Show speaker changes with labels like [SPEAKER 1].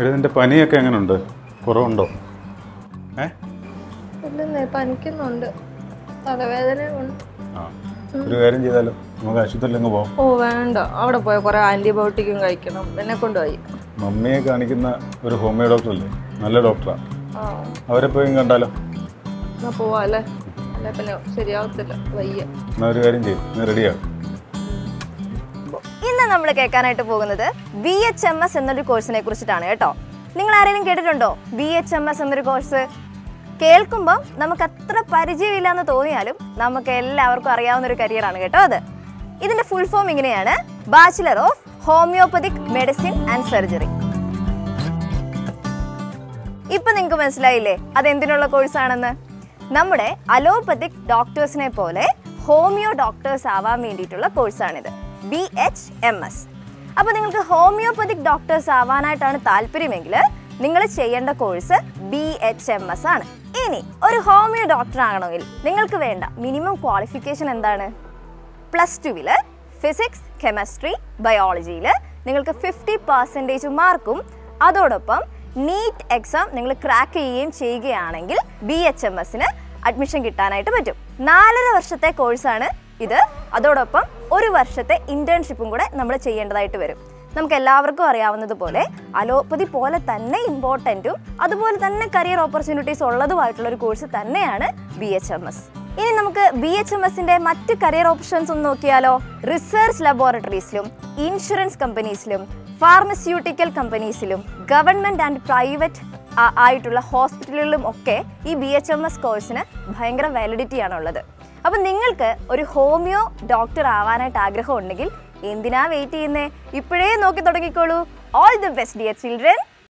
[SPEAKER 1] എടി നിന്റെ പനിയൊക്കെ എങ്ങനെയുണ്ട് കുറവുണ്ടോ? ഏ?
[SPEAKER 2] പനിക്കുന്നുണ്ട്. തലവേദന ഉണ്ട്
[SPEAKER 1] ആ ഒരു കാര്യം ചെയ്താലോ? നമുക്ക് ആശുപത്രിയിലങ്ങ് പോവാം.
[SPEAKER 2] ഓ വേണ്ട. അവിടെ പോയ കുറെ ആന്റിബയോട്ടിക്കും കഴിക്കണം. എന്നെ കൊണ്ടുപോയി.
[SPEAKER 1] മമ്മിയെ കാണിക്കുന്ന ഒരു ഹോമിയോ ഡോക്ടറല്ലേ? നല്ല ഡോക്ടറാ. അവരെ പോയി കണ്ടാലോ?
[SPEAKER 2] എന്നാ പോവാ അല്ലേ? അല്ലെ പിന്നെ ശരിയാവത്തില്ല. വയ്യ.
[SPEAKER 1] എന്നാ ഒരു കാര്യം ചെയ്യും റെഡിയാകും
[SPEAKER 3] നമ്മൾ കേൾക്കാനായിട്ട് പോകുന്നത് ബി എച്ച് എം എസ് എന്നൊരു കോഴ്സിനെ കുറിച്ചിട്ടാണ് കേട്ടോ. നിങ്ങൾ ആരെങ്കിലും കേട്ടിട്ടുണ്ടോ ബി എച്ച് എം എസ് എന്നൊരു കോഴ്സ് കേൾക്കുമ്പോൾ നമുക്ക് അത്ര പരിചയമില്ല എന്ന് തോന്നിയാലും നമുക്ക് എല്ലാവർക്കും അറിയാവുന്ന ഒരു കരിയറാണ് കേട്ടോ അത്. ഇതിന്റെ ഫുൾ ഫോം ഇങ്ങനെയാണ്. Bachelor of homoeopathic medicine and surgery ഇപ്പൊ നിങ്ങൾക്ക് മനസ്സിലായില്ലേ അത് എന്തിനുള്ള കോഴ്സാണെന്ന് നമ്മുടെ അലോപ്പതിക് ഡോക്ടേഴ്സിനെ പോലെ ഹോമിയോ ഡോക്ടേഴ്സ് ആവാൻ വേണ്ടിയിട്ടുള്ള കോഴ്സാണിത് ബി എച്ച് എം എസ് അപ്പോൾ നിങ്ങൾക്ക് ഹോമിയോപ്പതിക് ഡോക്ടേഴ്സ് ആവാനായിട്ടാണ് താല്പര്യമെങ്കിൽ നിങ്ങൾ ചെയ്യേണ്ട course B H M S ആണ്. ഇനി ഒരു ഹോമിയോ ഡോക്ടർ ആകണമെങ്കിൽ നിങ്ങൾക്ക് വേണ്ട മിനിമം ക്വാളിഫിക്കേഷൻ എന്താണ്? പ്ലസ് ടുവിൽ ഫിസിക്സ് കെമിസ്ട്രി ബയോളജിയിൽ നിങ്ങൾക്ക് ഫിഫ്റ്റി പെർസെന്റേജ് മാർക്കും അതോടൊപ്പം നീറ്റ് എക്സാം നിങ്ങൾ ക്രാക്ക് ചെയ്യുകയും ചെയ്യുകയാണെങ്കിൽ ബി എച്ച് എം എസിന് അഡ്മിഷൻ കിട്ടാനായിട്ട് പറ്റും. നാലര വർഷത്തെ കോഴ്സാണ് ഇത്. അതോടൊപ്പം ഒരു വർഷത്തെ ഇന്റേൺഷിപ്പും കൂടെ നമ്മൾ ചെയ്യേണ്ടതായിട്ട് വരും. നമുക്ക് എല്ലാവർക്കും അറിയാവുന്നതുപോലെ അലോപ്പതി പോലെ തന്നെ ഇമ്പോർട്ടന്റും അതുപോലെ തന്നെ കരിയർ ഓപ്പർച്യൂണിറ്റീസ് ഉള്ളതുമായിട്ടുള്ള ഒരു കോഴ്സ് തന്നെയാണ് ബി എച്ച് എം എസ് ഇനി നമുക്ക് ബി എച്ച് എം എസിന്റെ മറ്റ് കരിയർ ഓപ്ഷൻസ് ഒന്ന് നോക്കിയാലോ. റിസർച്ച് ലബോറട്ടറീസിലും ഇൻഷുറൻസ് കമ്പനീസിലും ഫാർമസ്യൂട്ടിക്കൽ കമ്പനീസിലും ഗവൺമെന്റ് ആൻഡ് പ്രൈവറ്റ് ആയിട്ടുള്ള ഹോസ്പിറ്റലുകളിലും ഒക്കെ ഈ ബി എച്ച് എം എസ് കോഴ്സിന് ഭയങ്കര വാലിഡിറ്റി ആണുള്ളത്. അപ്പം നിങ്ങൾക്ക് ഒരു ഹോമിയോ ഡോക്ടർ ആവാനായിട്ട് ആഗ്രഹം ഉണ്ടെങ്കിൽ എന്തിനാ വെയിറ്റ് ചെയ്യുന്നേ? ഇപ്പോഴേ നോക്കി തുടങ്ങിക്കോളൂ. All the best dear children